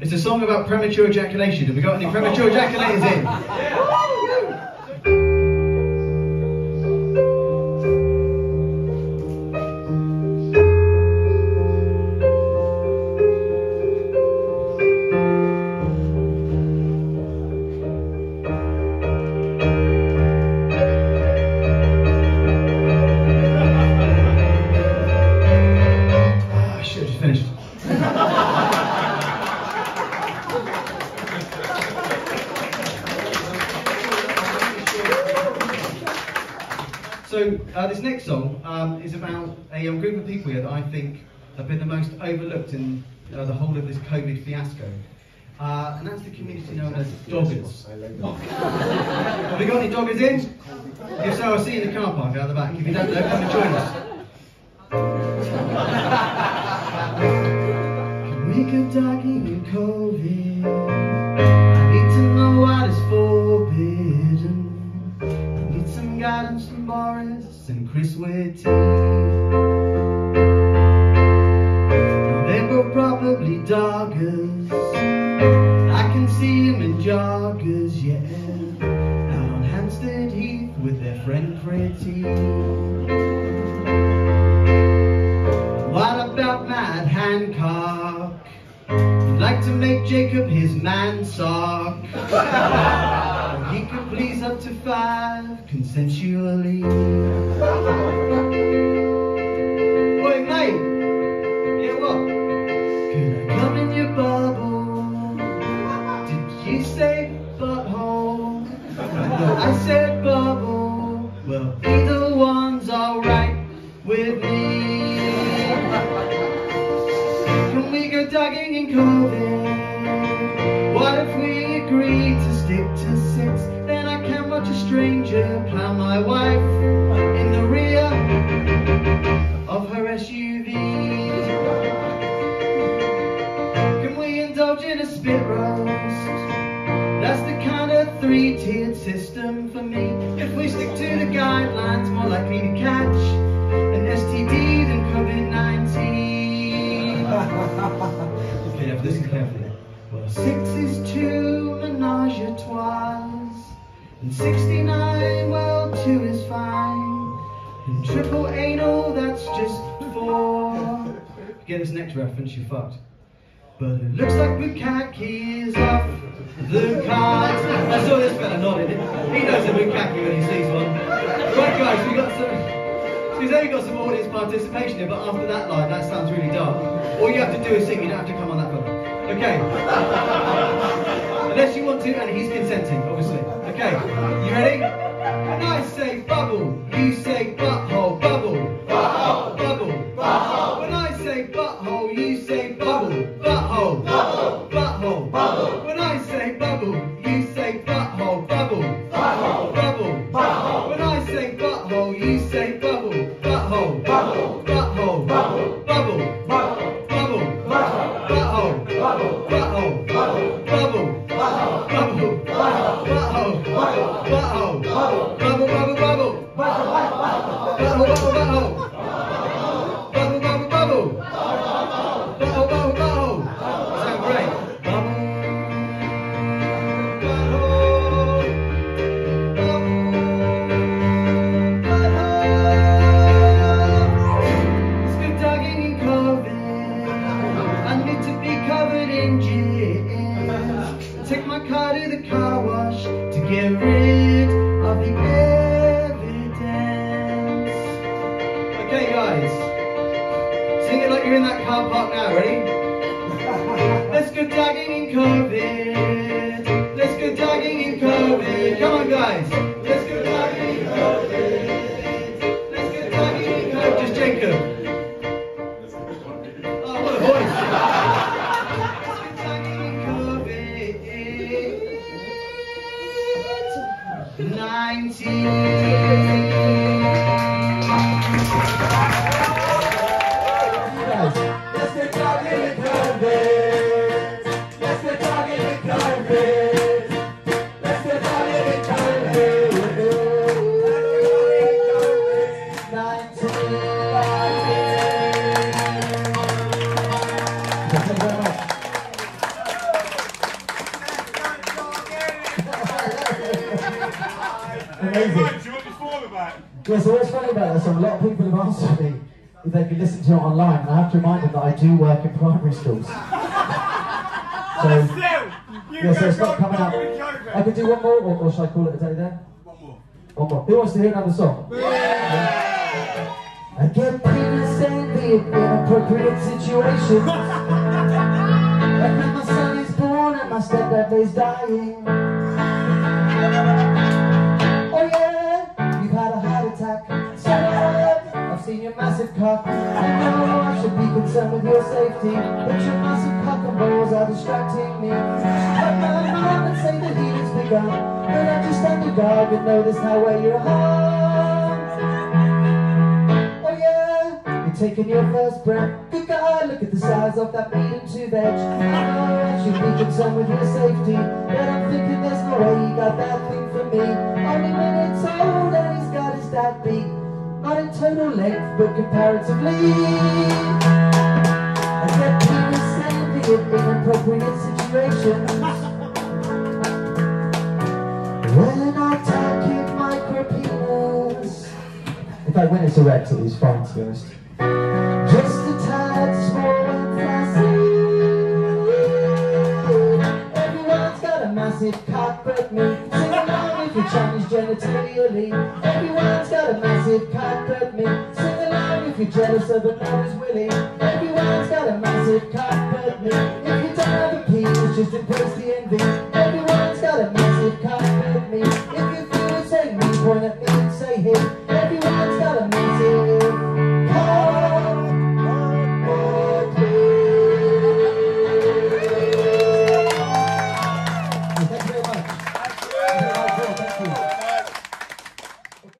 It's a song about premature ejaculation. Have we got any premature ejaculators in? uh, this next song um, is about a um, group of people here that I think have been the most overlooked in uh, the whole of this COVID fiasco. Uh, and that's the community known as doggers. Have we got any doggers in? If so, I'll see you in the car park out the back. If you don't know, come and join us. Make a doggy in COVID. Some guidance Boris and Chris Whitty. They were probably doggers. I can see them in joggers, yeah. Out on Hampstead Heath with their friend Priti. What about Matt Hancock? He'd like to make Jacob his man sock. he up to five consensually. Oi, mate! Yeah, what? Could I come in your bubble? Did you say butthole? No, I said bubble. Well, either one's alright with me. Can we go dogging in COVID? What if we agree to stick to six? Then I can watch a stranger plow my wife in the rear of her SUV. Can we indulge in a spit roast? That's the kind of three-tiered system for me. If we stick to the guidelines, more likely to catch an STD than COVID-19. okay, now listen carefully. Well, six is two menage a trois, and 69, well, two is fine. And triple anal, that's just four. Get this next reference, you're fucked. But it looks like bukkake is off the cards. I saw this fella nodding. He knows a bukkake when he sees one. Right, guys, we got some. We've only got some audience participation here, but after that line, that sounds really dumb. All you have to do is sing. You don't have to come on that one. Okay. Unless you want to, and he's consenting, obviously. Okay. You ready? I say bubble, you say Take my car to the car wash to get rid of the evidence. Okay, guys. Sing it like you're in that car park now. Ready? Let's go dogging in COVID. Guys. Let's go in COVID. Let's go dogging in COVID. Just Jacob. Oh, what a voice. Yes, so what's funny about this, so a lot of people have asked me if they can listen to it online, and I have to remind them that I do work in primary schools. so, yeah, so it's not coming out. I can do one more, or, or should I call it a day then? One more. One more. Who wants to hear another song? Yeah. I get penis envy in inappropriate situations. like when my son is born and my stepdad is dying. Oh yeah, you've had a heart attack. So what? I've seen your massive cock. I know I should be concerned with your safety, but your massive cock and balls are distracting me. My mom and say the heat has begun, but I just stand guard and notice how well you're hung. Taking your first breath. Good God, look at the size of that meat and two veg. I know I should be concerned with your safety, but I'm thinking there's no way you got that thing for me. Only minutes old and he's got his dad beat. Not in total length, but comparatively. I get people saying in inappropriate situations. When I talk in micro penis. In fact, when it's erect, it is fine to be honest. materially. Everyone's got a massive cock me. Sing along if you're jealous of another's winning. Everyone's got a massive cock me. If you don't have a penis, just embrace the envy. Everyone's got a massive cock